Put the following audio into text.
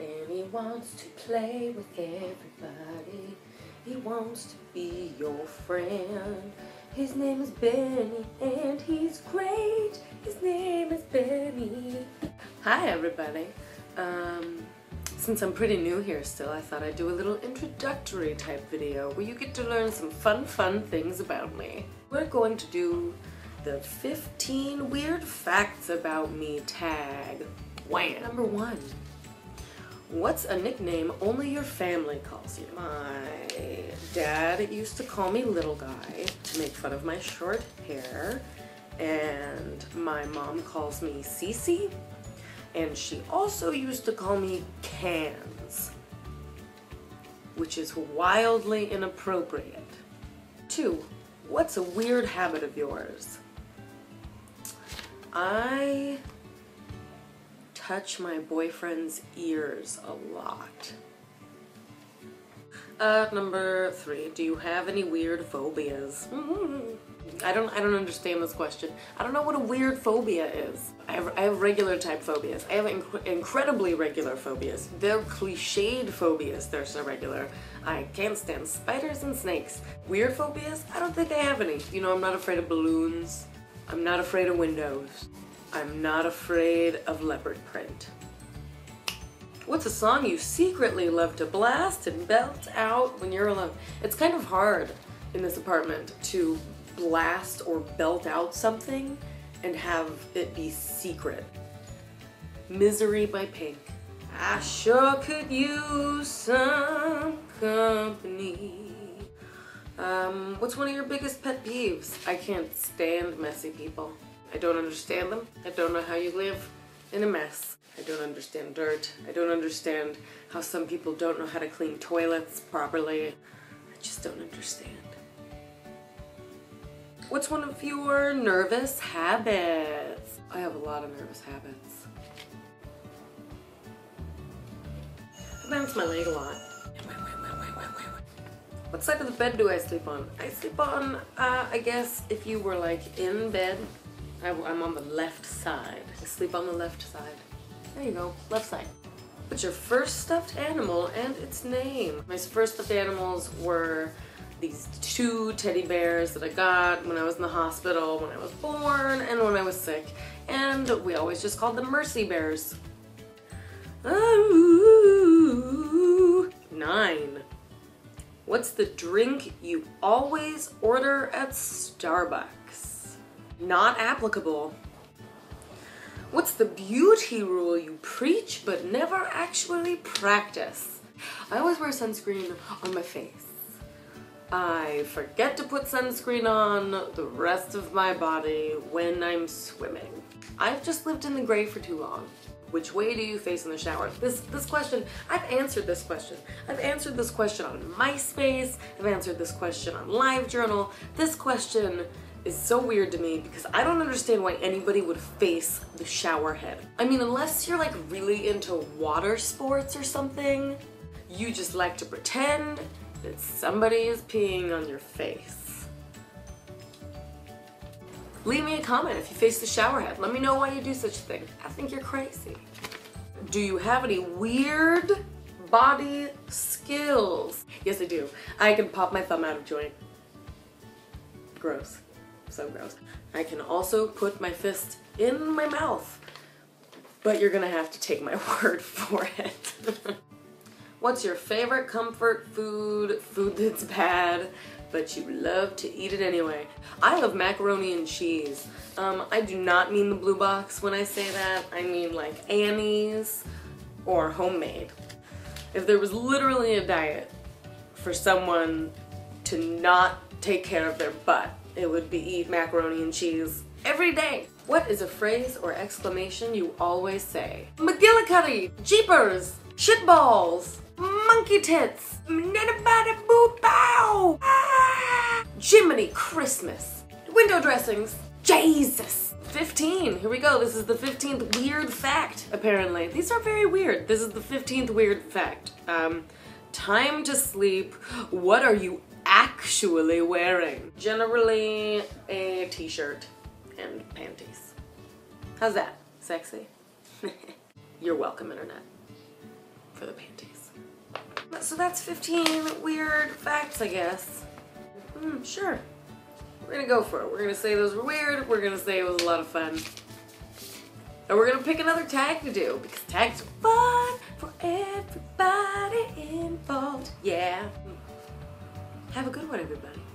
And he wants to play with everybody. He wants to be your friend. His name is Benny and he's great. His name is Benny. Hi everybody. Um, since I'm pretty new here still, I thought I'd do a little introductory type video where you get to learn some fun, fun things about me. We're going to do the 15 weird facts about me tag. Wham! Number one. What's a nickname only your family calls you? My dad used to call me little guy to make fun of my short hair. And my mom calls me Cece. And she also used to call me Cans, which is wildly inappropriate. Two, what's a weird habit of yours? I touch my boyfriend's ears a lot. Uh, number three, do you have any weird phobias? I don't, I don't understand this question. I don't know what a weird phobia is. I have, I have regular type phobias. I have inc incredibly regular phobias. They're cliched phobias, they're so regular. I can't stand spiders and snakes. Weird phobias? I don't think I have any. You know, I'm not afraid of balloons. I'm not afraid of windows. I'm not afraid of leopard print. What's a song you secretly love to blast and belt out when you're alone? It's kind of hard in this apartment to blast or belt out something and have it be secret. Misery by Pink. I sure could use some company. Um, what's one of your biggest pet peeves? I can't stand messy people. I don't understand them. I don't know how you live in a mess. I don't understand dirt. I don't understand how some people don't know how to clean toilets properly. I just don't understand. What's one of your nervous habits? I have a lot of nervous habits. I bounce my leg a lot. What side of the bed do I sleep on? I sleep on, uh, I guess, if you were like in bed I, am on the left side. I sleep on the left side. There you go, left side. What's your first stuffed animal and its name? My first stuffed animals were these two teddy bears that I got when I was in the hospital, when I was born, and when I was sick. And we always just called them Mercy Bears. Ooh, nine. What's the drink you always order at Starbucks? Not applicable. What's the beauty rule you preach but never actually practice? I always wear sunscreen on my face. I forget to put sunscreen on the rest of my body when I'm swimming. I've just lived in the gray for too long. Which way do you face in the shower? This this question, I've answered this question. I've answered this question on MySpace. I've answered this question on LiveJournal. This question is so weird to me because I don't understand why anybody would face the shower head. I mean, unless you're like really into water sports or something, you just like to pretend that somebody is peeing on your face. Leave me a comment if you face the shower head. Let me know why you do such a thing. I think you're crazy. Do you have any weird body skills? Yes, I do. I can pop my thumb out of joint. Gross so gross. I can also put my fist in my mouth, but you're gonna have to take my word for it. What's your favorite comfort food, food that's bad, but you love to eat it anyway? I love macaroni and cheese. Um, I do not mean the blue box when I say that. I mean like Annie's or homemade. If there was literally a diet for someone to not take care of their butt, it would be eat macaroni and cheese every day. What is a phrase or exclamation you always say? McGillicuddy, Jeepers, shitballs, monkey tits, bada boo bow, ah, Jiminy Christmas, window dressings, Jesus. 15, here we go. This is the 15th weird fact, apparently. These are very weird. This is the 15th weird fact. Um, time to sleep. What are you actually wearing. Generally a t-shirt and panties. How's that? Sexy? You're welcome, internet. for the panties. So that's 15 weird facts, I guess. Hmm, sure. We're gonna go for it. We're gonna say those were weird. We're gonna say it was a lot of fun. And we're gonna pick another tag to do because tags are fun for everybody involved. Yeah. Have a good one, everybody.